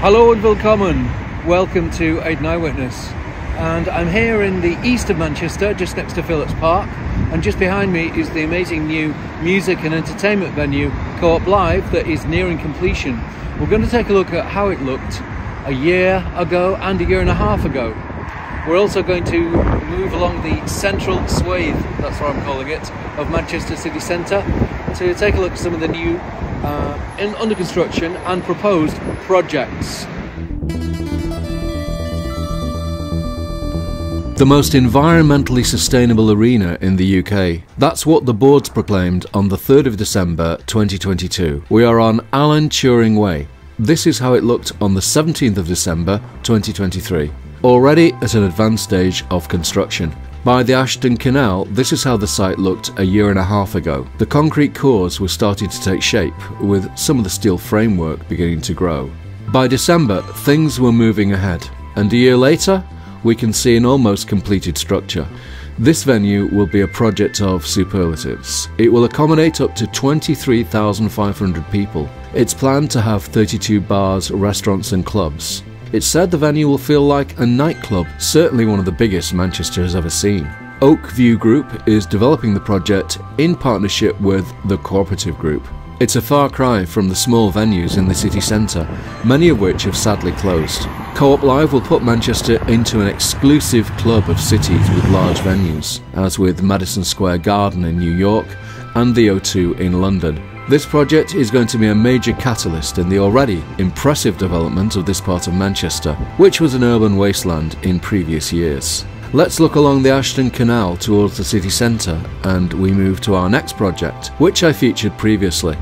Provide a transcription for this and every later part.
Hello and welcome. Welcome to Aidan Eyewitness. And I'm here in the east of Manchester, just next to Phillips Park. And just behind me is the amazing new music and entertainment venue, Co-op Live, that is nearing completion. We're going to take a look at how it looked a year ago and a year and a half ago. We're also going to move along the central swathe, that's what I'm calling it, of Manchester city centre to take a look at some of the new uh, in, under construction and proposed projects. The most environmentally sustainable arena in the UK. That's what the boards proclaimed on the 3rd of December 2022. We are on Alan Turing Way. This is how it looked on the 17th of December 2023. Already at an advanced stage of construction. By the Ashton Canal, this is how the site looked a year and a half ago. The concrete cores were starting to take shape, with some of the steel framework beginning to grow. By December, things were moving ahead, and a year later, we can see an almost completed structure. This venue will be a project of superlatives. It will accommodate up to 23,500 people. It's planned to have 32 bars, restaurants, and clubs. It's said the venue will feel like a nightclub, certainly one of the biggest Manchester has ever seen. Oak View Group is developing the project in partnership with the Cooperative Group. It's a far cry from the small venues in the city centre, many of which have sadly closed. Co-op Live will put Manchester into an exclusive club of cities with large venues, as with Madison Square Garden in New York and the O2 in London. This project is going to be a major catalyst in the already impressive development of this part of Manchester, which was an urban wasteland in previous years. Let's look along the Ashton Canal towards the city centre and we move to our next project, which I featured previously.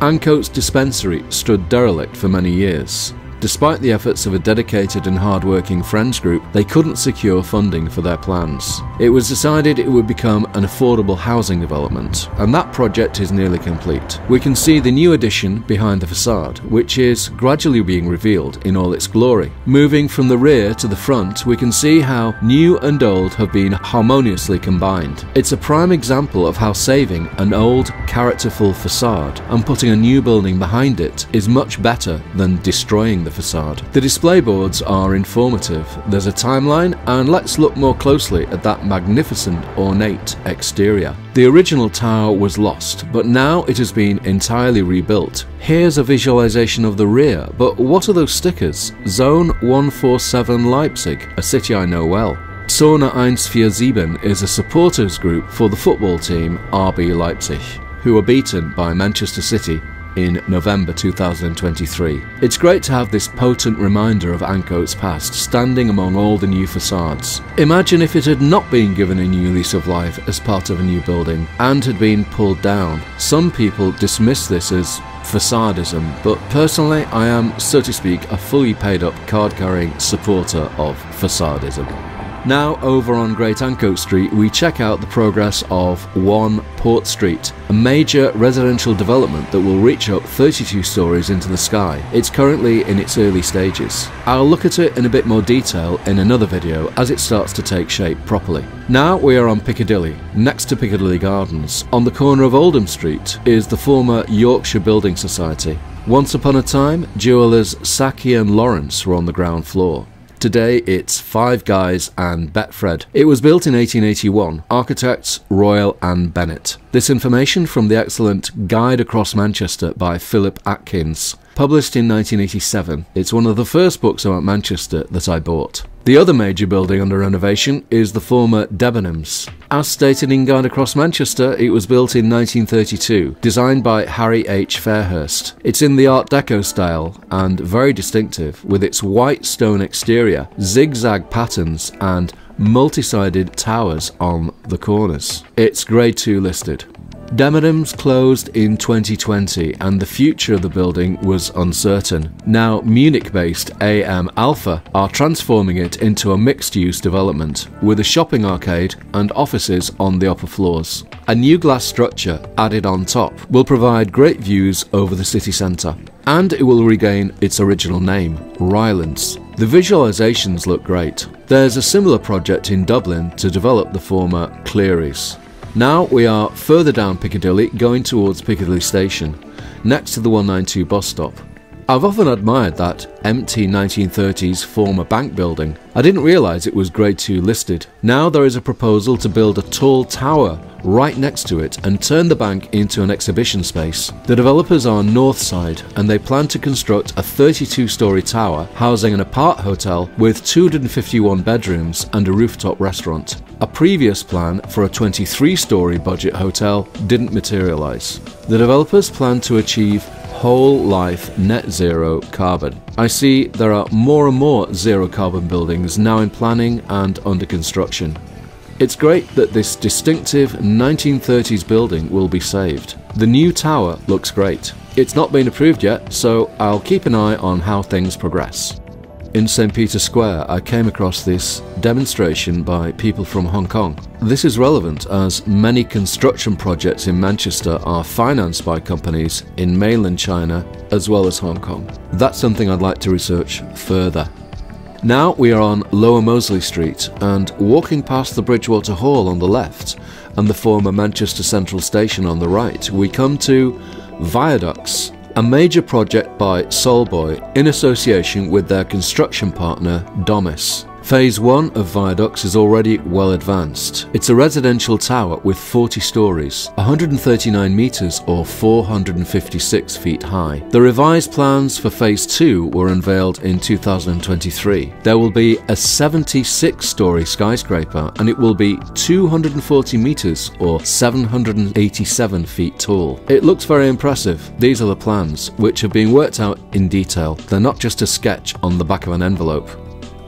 Ancoats Dispensary stood derelict for many years. Despite the efforts of a dedicated and hard-working friends group, they couldn't secure funding for their plans. It was decided it would become an affordable housing development, and that project is nearly complete. We can see the new addition behind the facade, which is gradually being revealed in all its glory. Moving from the rear to the front, we can see how new and old have been harmoniously combined. It's a prime example of how saving an old, characterful facade and putting a new building behind it is much better than destroying the facade. The display boards are informative, there's a timeline, and let's look more closely at that magnificent, ornate exterior. The original tower was lost, but now it has been entirely rebuilt. Here's a visualization of the rear, but what are those stickers? Zone 147 Leipzig, a city I know well. Zone 147 is a supporters group for the football team RB Leipzig, who were beaten by Manchester City in November 2023. It's great to have this potent reminder of Ancoats past standing among all the new facades. Imagine if it had not been given a new lease of life as part of a new building and had been pulled down. Some people dismiss this as facadism, but personally I am, so to speak, a fully paid up card carrying supporter of facadism. Now, over on Great Ancoat Street, we check out the progress of 1 Port Street, a major residential development that will reach up 32 stories into the sky. It's currently in its early stages. I'll look at it in a bit more detail in another video as it starts to take shape properly. Now we are on Piccadilly, next to Piccadilly Gardens. On the corner of Oldham Street is the former Yorkshire Building Society. Once upon a time, jewellers Saqui and Lawrence were on the ground floor. Today it's Five Guys and Betfred. It was built in 1881, architects Royle and Bennett. This information from the excellent Guide Across Manchester by Philip Atkins. Published in 1987, it's one of the first books about Manchester that I bought. The other major building under renovation is the former Debenhams. As stated in Guide Across Manchester, it was built in 1932, designed by Harry H. Fairhurst. It's in the Art Deco style and very distinctive, with its white stone exterior, zigzag patterns, and multi-sided towers on the corners. It's Grade 2 listed. Debenhams closed in 2020 and the future of the building was uncertain. Now, Munich based AM Alpha are transforming it into a mixed use development with a shopping arcade and offices on the upper floors. A new glass structure added on top will provide great views over the city centre and it will regain its original name, Rylands. The visualizations look great. There's a similar project in Dublin to develop the former Clearys. Now we are further down Piccadilly going towards Piccadilly Station, next to the 192 bus stop. I've often admired that empty 1930s former bank building. I didn't realise it was Grade 2 listed. Now there is a proposal to build a tall tower right next to it and turn the bank into an exhibition space. The developers are Northside and they plan to construct a 32 story tower housing an apart hotel with 251 bedrooms and a rooftop restaurant. A previous plan for a 23 story budget hotel didn't materialise. The developers plan to achieve whole life net zero carbon. I see there are more and more zero carbon buildings now in planning and under construction. It's great that this distinctive 1930s building will be saved. The new tower looks great. It's not been approved yet, so I'll keep an eye on how things progress. In St. Peter's Square, I came across this demonstration by people from Hong Kong. This is relevant as many construction projects in Manchester are financed by companies in mainland China as well as Hong Kong. That's something I'd like to research further. Now we are on Lower Mosley Street and walking past the Bridgewater Hall on the left and the former Manchester Central Station on the right, we come to Viadux, a major project by Salboy in association with their construction partner Domis. Phase 1 of Viadux is already well advanced. It's a residential tower with 40 stories, 139 metres or 456 feet high. The revised plans for Phase 2 were unveiled in 2023. There will be a 76 story skyscraper and it will be 240 metres or 787 feet tall. It looks very impressive. These are the plans, which have been worked out in detail. They're not just a sketch on the back of an envelope.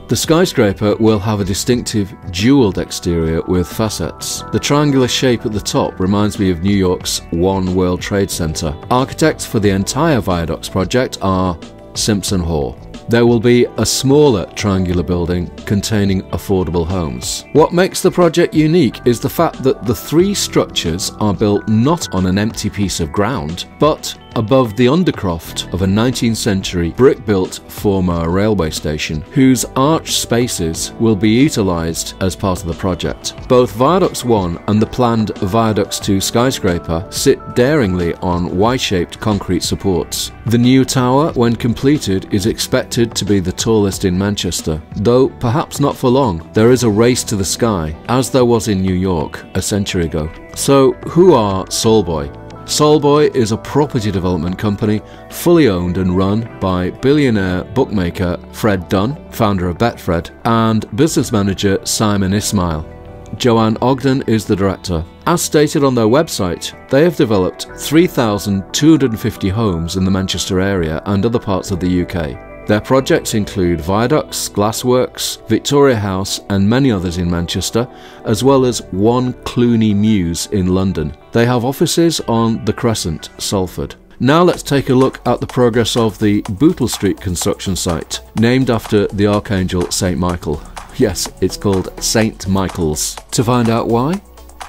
The skyscraper will have a distinctive jewelled exterior with facets. The triangular shape at the top reminds me of New York's One World Trade Center. Architects for the entire Viadux project are Simpson Haugh. There will be a smaller triangular building containing affordable homes. What makes the project unique is the fact that the three structures are built not on an empty piece of ground, but above the undercroft of a 19th century brick built former railway station, whose arch spaces will be utilised as part of the project. Both Viadux 1 and the planned Viadux 2 skyscraper sit daringly on Y shaped concrete supports. The new tower, when completed, is expected to be the tallest in Manchester, though perhaps not for long. There is a race to the sky, as there was in New York a century ago. So, who are Salboy? Salboy is a property development company fully owned and run by billionaire bookmaker Fred Done, founder of Betfred, and business manager Simon Ismail. Joanne Ogden is the director. As stated on their website, they have developed 3,250 homes in the Manchester area and other parts of the UK. Their projects include Viadux, Glassworks, Victoria House, and many others in Manchester, as well as One Cluny Mews in London. They have offices on the Crescent, Salford. Now let's take a look at the progress of the Bootle Street construction site, named after the Archangel St. Michael. Yes, it's called St. Michael's. To find out why,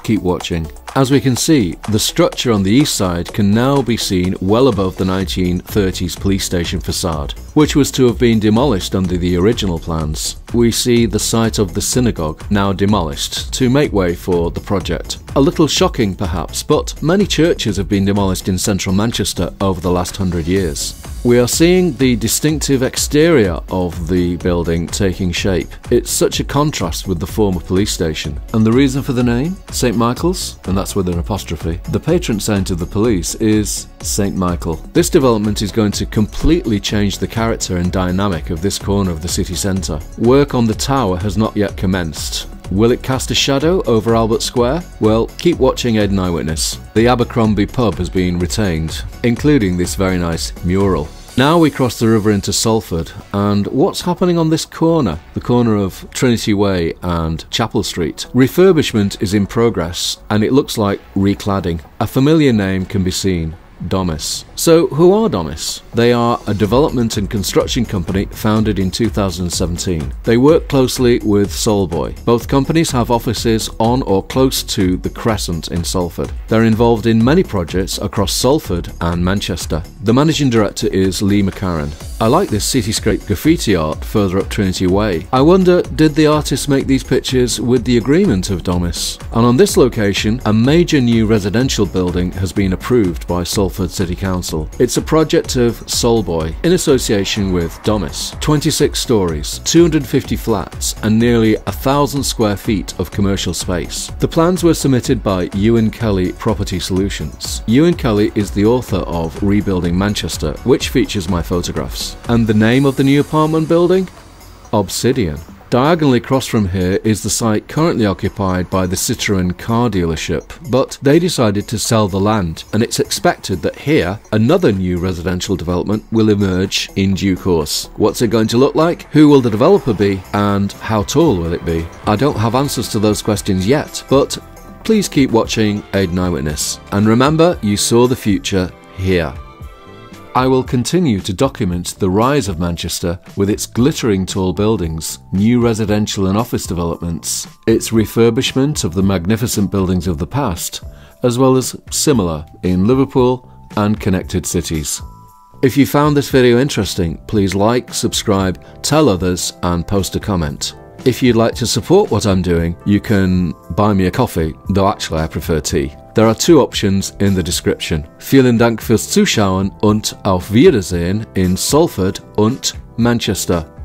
keep watching. As we can see, the structure on the east side can now be seen well above the 1930s police station facade, which was to have been demolished under the original plans. We see the site of the synagogue now demolished to make way for the project. A little shocking perhaps, but many churches have been demolished in central Manchester over the last hundred years. We are seeing the distinctive exterior of the building taking shape. It's such a contrast with the former police station. And the reason for the name? St. Michael's? And that's with an apostrophe. The patron saint of the police is St. Michael. This development is going to completely change the character and dynamic of this corner of the city centre. Work on the tower has not yet commenced. Will it cast a shadow over Albert Square? Well, keep watching Aidan Eyewitness. The Abercrombie pub has been retained, including this very nice mural. Now we cross the river into Salford, and what's happening on this corner, the corner of Trinity Way and Chapel Street? Refurbishment is in progress, and it looks like recladding. A familiar name can be seen Domis. So, who are Domis? They are a development and construction company founded in 2017. They work closely with Salboy. Both companies have offices on or close to the Crescent in Salford. They're involved in many projects across Salford and Manchester. The managing director is Lee McCarran. I like this cityscape graffiti art further up Trinity Way. I wonder, did the artist make these pictures with the agreement of Domis? And on this location, a major new residential building has been approved by Salford City Council. Council. It's a project of Salboy in association with Domis. 26 stories, 250 flats, and nearly a thousand square feet of commercial space. The plans were submitted by Euan Kellie Property Solutions. Euan Kellie is the author of Rebuilding Manchester, which features my photographs. And the name of the new apartment building? Obsidian. Diagonally across from here is the site currently occupied by the Citroën car dealership, but they decided to sell the land, and it's expected that here another new residential development will emerge in due course. What's it going to look like? Who will the developer be? And how tall will it be? I don't have answers to those questions yet, but please keep watching Aidan Eyewitness. And remember, you saw the future here. I will continue to document the rise of Manchester with its glittering tall buildings, new residential and office developments, its refurbishment of the magnificent buildings of the past, as well as similar in Liverpool and connected cities. If you found this video interesting, please like, subscribe, tell others, and post a comment. If you'd like to support what I'm doing, you can buy me a coffee, though actually I prefer tea. There are two options in the description. Vielen Dank fürs Zuschauen und auf Wiedersehen in Salford und Manchester.